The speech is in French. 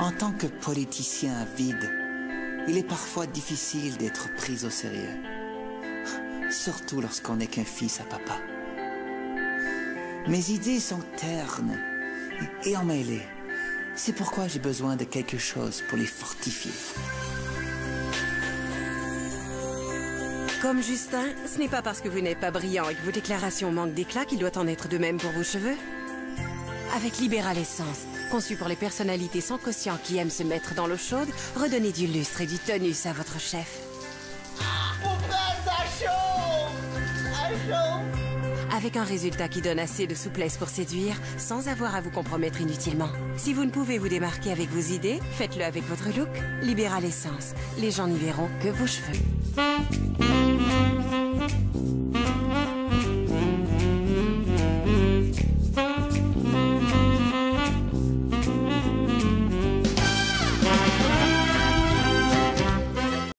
En tant que politicien vide, il est parfois difficile d'être pris au sérieux. Surtout lorsqu'on n'est qu'un fils à papa. Mes idées sont ternes et emmêlées. C'est pourquoi j'ai besoin de quelque chose pour les fortifier. Comme Justin, ce n'est pas parce que vous n'êtes pas brillant et que vos déclarations manquent d'éclat qu'il doit en être de même pour vos cheveux. Avec Libéral Essence, conçu pour les personnalités sans quotient qui aiment se mettre dans l'eau chaude, redonnez du lustre et du tonus à votre chef. Avec un résultat qui donne assez de souplesse pour séduire, sans avoir à vous compromettre inutilement. Si vous ne pouvez vous démarquer avec vos idées, faites-le avec votre look. Libéral Essence, les gens n'y verront que vos cheveux.